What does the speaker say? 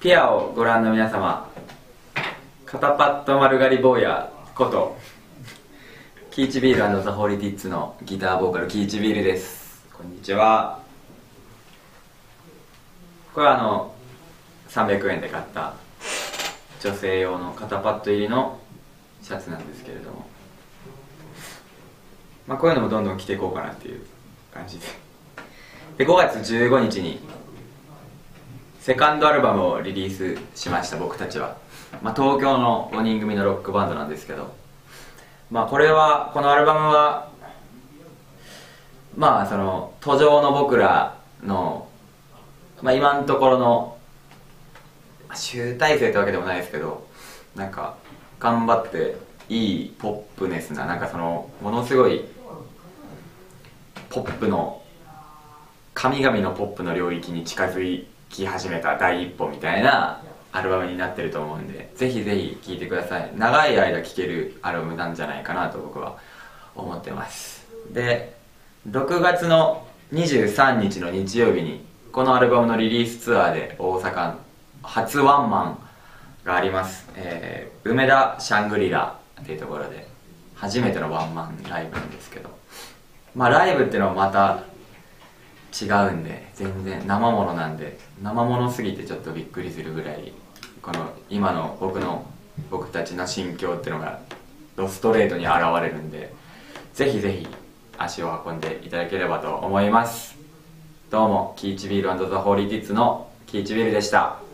ピアをご覧の皆様肩パッド丸刈り坊やことキーチビールザ・ホーリティッツのギターボーカルキーチビールです。こんにちは。これはあの300円で買った女性用の肩パッド入りのシャツなんですけれども。まあこういうのもどんどん着ていこうかなっていう感じで。で5月15日にセカンドアルバムをリリースしました僕たちは、まあ、東京の5人組のロックバンドなんですけど。まあこれはこのアルバムはまあその途上の僕らの、まあ、今のところの集大成ってわけでもないですけどなんか頑張っていいポップネスななんかそのものすごいポップの神々のポップの領域に近づいてき始めた第一歩みたいなアルバムになってると思うんでぜひぜひ聴いてください。長い間聴けるアルバムなんじゃないかなと僕は思ってます。で6月の23日の日曜日にこのアルバムのリリースツアーで大阪初ワンマンがあります、えー、梅田シャングリラっていうところで初めてのワンマンライブなんですけど。まあライブっていうのはまた違うんで全然生ものなんで生ものすぎてちょっとびっくりするぐらいこの今の僕の僕たちの心境っていうのがドストレートに現れるんでぜひぜひ足を運んでいただければと思います。どうもキーチビールザ・ホーリーティッツのキーチビールでした。